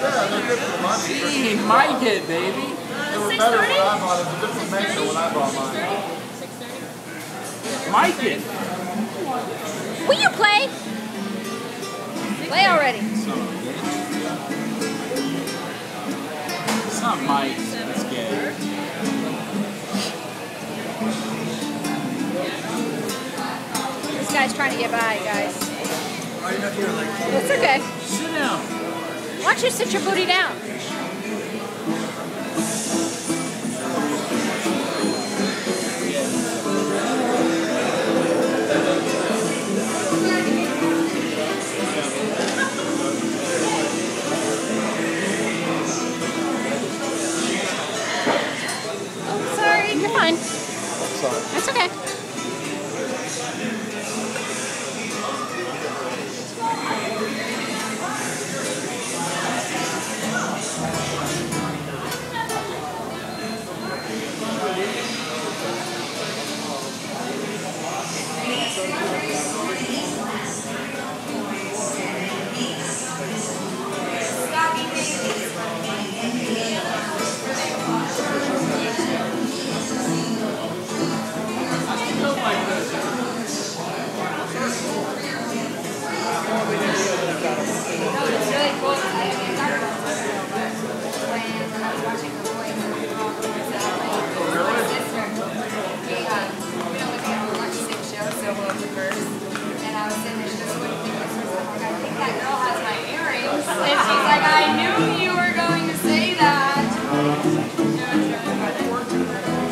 Yeah, they're good for the money. Gee, Mike it, baby. They were better when I bought it. It's a different make than when I bought mine. Mike it. Will you play? Play already. It's not Mike. It's gay. This guy's trying to get by, guys. It's okay. Sit down. Why don't you sit your booty down? Oh, sorry. You're fine. Sorry. That's okay. Yeah, yeah, yeah.